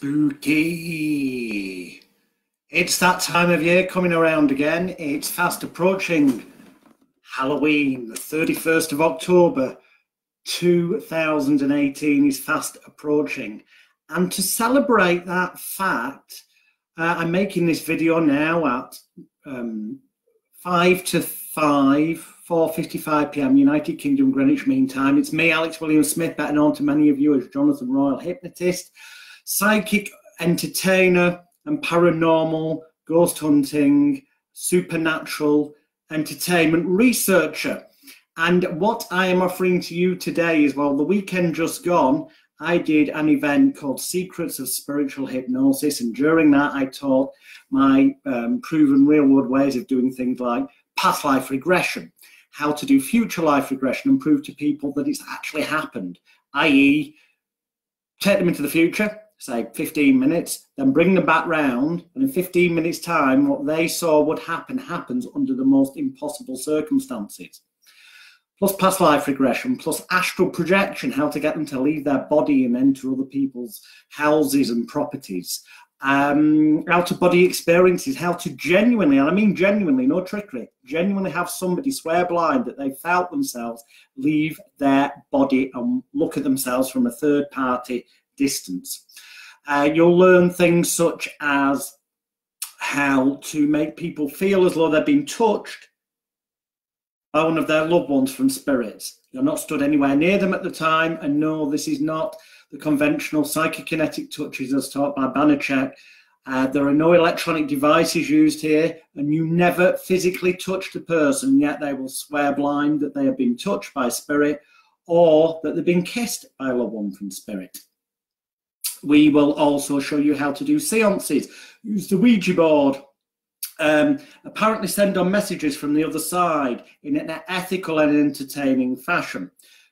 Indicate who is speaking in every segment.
Speaker 1: Spooky. It's that time of year coming around again. It's fast approaching Halloween, the 31st of October 2018 is fast approaching. And to celebrate that fact, uh, I'm making this video now at um, 5 to 5, 4.55 p.m. United Kingdom Greenwich Mean Time. It's me, Alex William Smith, better known to many of you as Jonathan Royle Hypnotist psychic entertainer and paranormal, ghost hunting, supernatural entertainment researcher. And what I am offering to you today is well, the weekend just gone, I did an event called Secrets of Spiritual Hypnosis. And during that, I taught my um, proven real world ways of doing things like past life regression, how to do future life regression and prove to people that it's actually happened, i.e., take them into the future, say 15 minutes, then bring them back round, and in 15 minutes' time, what they saw would happen happens under the most impossible circumstances. Plus past life regression, plus astral projection, how to get them to leave their body and enter other people's houses and properties. Um, out of body experiences, how to genuinely, and I mean genuinely, no trickery, genuinely have somebody swear blind that they felt themselves leave their body and look at themselves from a third party distance. Uh, you'll learn things such as how to make people feel as though they've been touched by one of their loved ones from spirits. You're not stood anywhere near them at the time, and no, this is not the conventional psychokinetic touches as taught by Banachek. Uh, there are no electronic devices used here, and you never physically touch the person, yet they will swear blind that they have been touched by spirit or that they've been kissed by a loved one from spirit. We will also show you how to do seances. Use the Ouija board. Um, apparently send on messages from the other side in an ethical and entertaining fashion.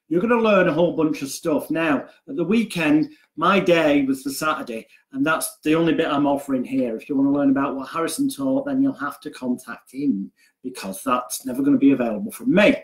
Speaker 1: You're going to learn a whole bunch of stuff. Now, at the weekend, my day was the Saturday, and that's the only bit I'm offering here. If you want to learn about what Harrison taught, then you'll have to contact him because that's never going to be available from me.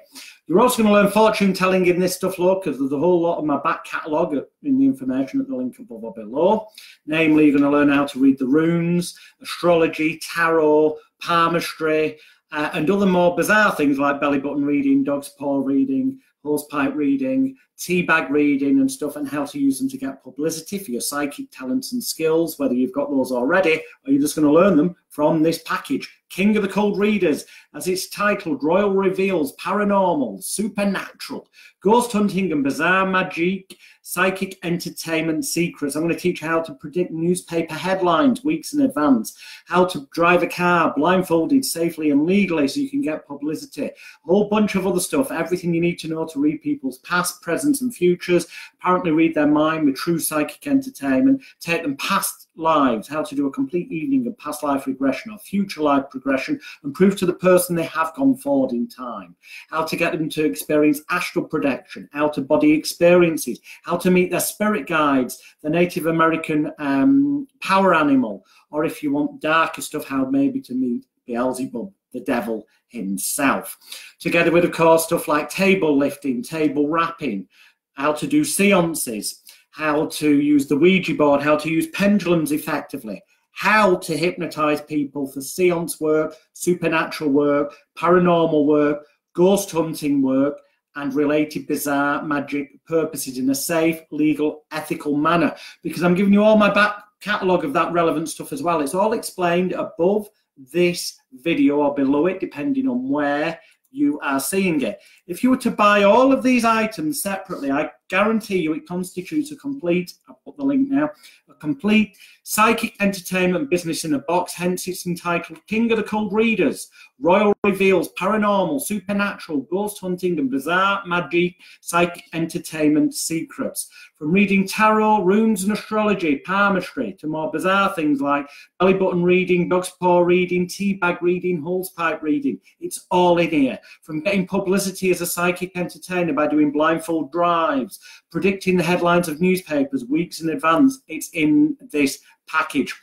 Speaker 1: You're also going to learn fortune telling in this stuff, Lord, because there's a whole lot of my back catalogue in the information at the link above or below. Namely, you're going to learn how to read the runes, astrology, tarot, palmistry, uh, and other more bizarre things like belly button reading, dog's paw reading, hosepipe reading, teabag reading and stuff and how to use them to get publicity for your psychic talents and skills, whether you've got those already or you're just going to learn them from this package. King of the Cold Readers, as it's titled, Royle Reveals, Paranormal, Supernatural, Ghost Hunting and Bizarre Magic, Psychic Entertainment Secrets. I'm going to teach you how to predict newspaper headlines weeks in advance, how to drive a car blindfolded safely and legally so you can get publicity, a whole bunch of other stuff, everything you need to know to read people's past, presents, and futures, apparently read their mind with true psychic entertainment, take them past lives, how to do a complete evening of past life regression or future life and prove to the person they have gone forward in time, how to get them to experience astral projection, out of body experiences, how to meet their spirit guides, the Native American um, power animal, or if you want darker stuff, how maybe to meet Beelzebub, the devil himself. Together with, of course, stuff like table lifting, table rapping, how to do seances, how to use the Ouija board, how to use pendulums effectively, how to hypnotize people for seance work, supernatural work, paranormal work, ghost hunting work, and related bizarre magic purposes in a safe, legal, ethical manner. Because I'm giving you all my back catalogue of that relevant stuff as well. It's all explained above this video or below it, depending on where you are seeing it. If you were to buy all of these items separately, I guarantee you it constitutes a complete, put the link now, a complete psychic entertainment business in a box, hence it's entitled King of the Cold Readers, Royle Reveals, Paranormal, Supernatural, Ghost Hunting and Bizarre Magic Psychic Entertainment Secrets. From reading tarot, runes and astrology, palmistry, to more bizarre things like belly button reading, dog's paw reading, tea bag reading, hose pipe reading. It's all in here. From getting publicity as a psychic entertainer by doing blindfold drives, predicting the headlines of newspapers weeks in advance, it's in this package.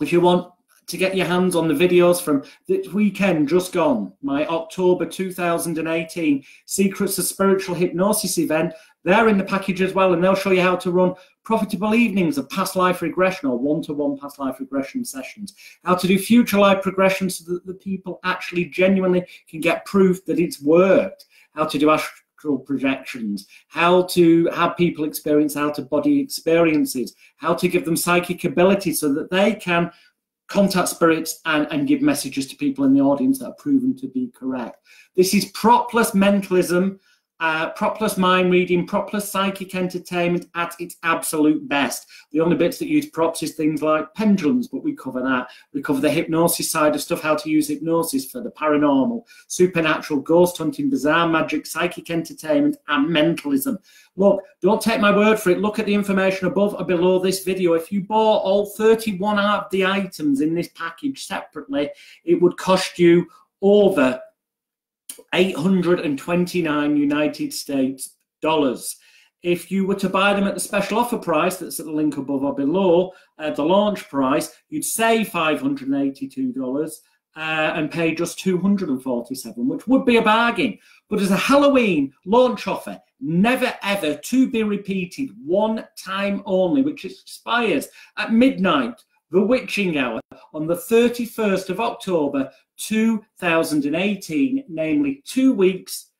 Speaker 1: If you want to get your hands on the videos from this weekend just gone, my October 2018 Secrets of Spiritual Hypnosis event, They're in the package as well, and they'll show you how to run profitable evenings of past life regression or one-to-one past life regression sessions, how to do future life progression so that the people actually genuinely can get proof that it's worked, how to do astral projections, how to have people experience out-of-body experiences, how to give them psychic ability so that they can contact spirits and, and give messages to people in the audience that are proven to be correct. This is propless mentalism uh, propless mind reading, propless psychic entertainment at its absolute best. The only bits that use props is things like pendulums, but we cover that. We cover the hypnosis side of stuff, how to use hypnosis for the paranormal, supernatural, ghost hunting, bizarre magic, psychic entertainment, and mentalism. Look, don't take my word for it. Look at the information above or below this video. If you bought all 31 of the items in this package separately, it would cost you over 829 United States dollars. If you were to buy them at the special offer price, that's at the link above or below, uh, the launch price, you'd save $582 uh, and pay just 247 which would be a bargain. But as a Halloween launch offer, never ever to be repeated, one time only, which expires at midnight, the witching hour on the 31st of October 2018, namely two weeks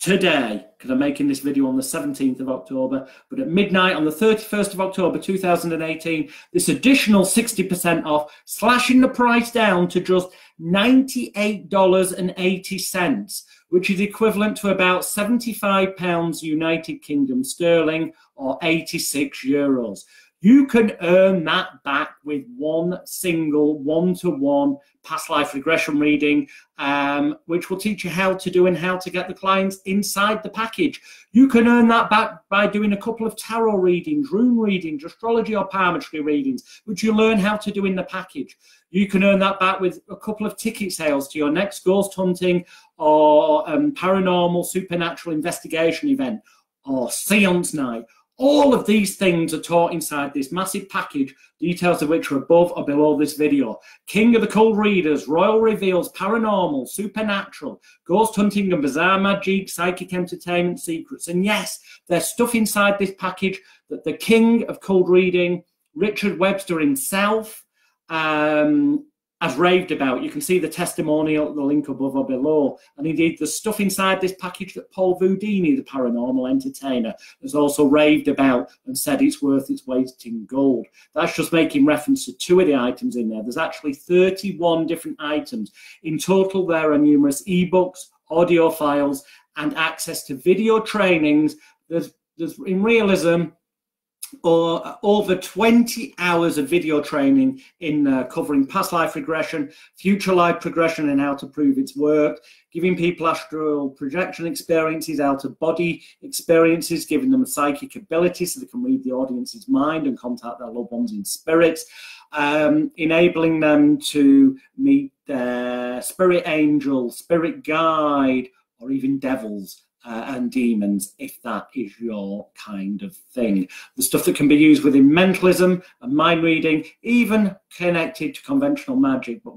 Speaker 1: today, because I'm making this video on the 17th of October, but at midnight on the 31st of October 2018, this additional 60% off, slashing the price down to just $98.80, which is equivalent to about 75 pounds United Kingdom sterling or 86 euros. You can earn that back with one single one to one past life regression reading, um, which will teach you how to do and how to get the clients inside the package. You can earn that back by doing a couple of tarot readings, rune readings, astrology or palmistry readings, which you learn how to do in the package. You can earn that back with a couple of ticket sales to your next ghost hunting or um, paranormal supernatural investigation event or seance night all of these things are taught inside this massive package, details of which are above or below this video. King of the Cold Readers, Royle Reveals, Paranormal, Supernatural, Ghost Hunting and Bizarre Magic, Psychic Entertainment Secrets. And yes, there's stuff inside this package that the King of Cold Reading, Richard Webster himself, um, has raved about. You can see the testimonial, the link above or below. And indeed, the stuff inside this package that Paul Voodini, the paranormal entertainer, has also raved about and said it's worth its weight in gold. That's just making reference to two of the items in there. There's actually 31 different items. In total, there are numerous ebooks, audio files, and access to video trainings. There's, there's in realism, or over 20 hours of video training in uh, covering past life regression, future life progression, and how to prove its work, giving people astral projection experiences, out of body experiences, giving them a psychic ability so they can read the audience's mind and contact their loved ones in spirits, um, enabling them to meet their spirit angel, spirit guide, or even devils uh, and demons if that is your kind of thing. The stuff that can be used within mentalism and mind reading, even connected to conventional magic, but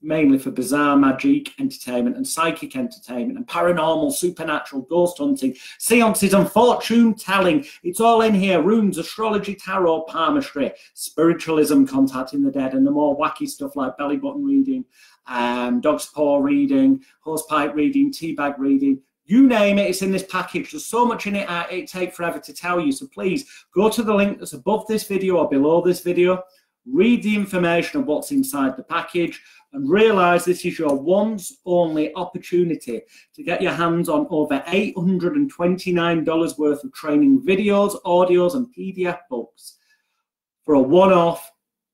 Speaker 1: mainly for bizarre magic entertainment and psychic entertainment and paranormal, supernatural, ghost hunting, seances and fortune telling. It's all in here runes, astrology, tarot, palmistry, spiritualism, contacting the dead, and the more wacky stuff like belly button reading, um, dog's paw reading, horsepipe reading, teabag reading you name it, it's in this package. There's so much in it, uh, it take forever to tell you. So please go to the link that's above this video or below this video, read the information of what's inside the package, and realize this is your once only opportunity to get your hands on over $829 worth of training videos, audios, and PDF books for a one off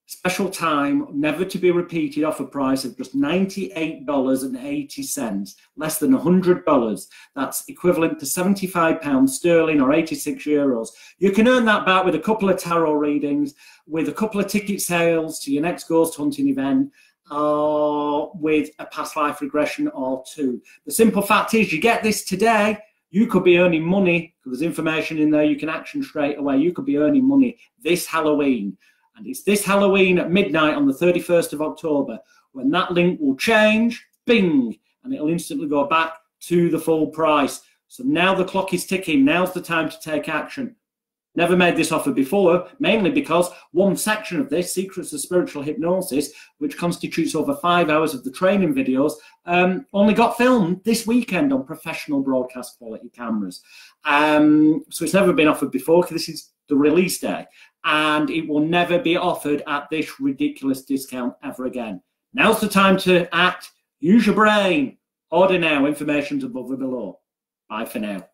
Speaker 1: special time, never to be repeated offer price of just $98.80, less than $100. That's equivalent to 75 pounds sterling or 86 euros. You can earn that back with a couple of tarot readings, with a couple of ticket sales to your next ghost hunting event, or with a past life regression or two. The simple fact is, you get this today, you could be earning money because there's information in there you can action straight away. You could be earning money this Halloween. And it's this Halloween at midnight on the 31st of October when that link will change, bing, and it'll instantly go back to the full price. So now the clock is ticking. Now's the time to take action. Never made this offer before, mainly because one section of this, Secrets of Spiritual Hypnosis, which constitutes over five hours of the training videos, um, only got filmed this weekend on professional broadcast quality cameras. Um, so it's never been offered before because this is the release day. And it will never be offered at this ridiculous discount ever again. Now's the time to act. Use your brain. Order now. Information's above and below. Bye for now.